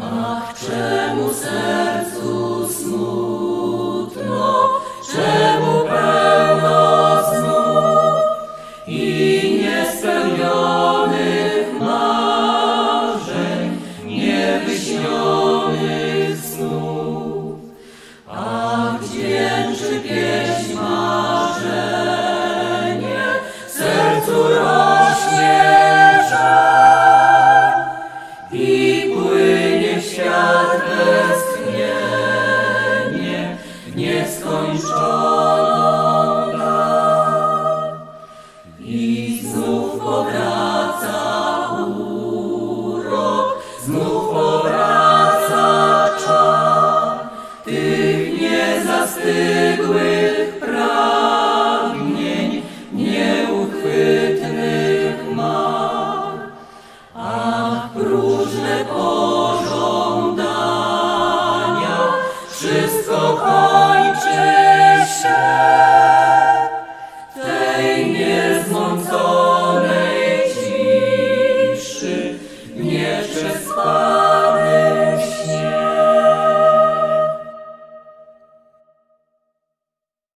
Ach, czemu sercu smutno, czemu pełno snów i niespełnionych marzeń, niewyśnionych snów. Ach, dźwięczy pieśń niezastygłych pragnień, nieuchwytnych mar. Ach, próżne pożądania, wszystko kończy się w tej niezmąconej ciszy, nieprzespanej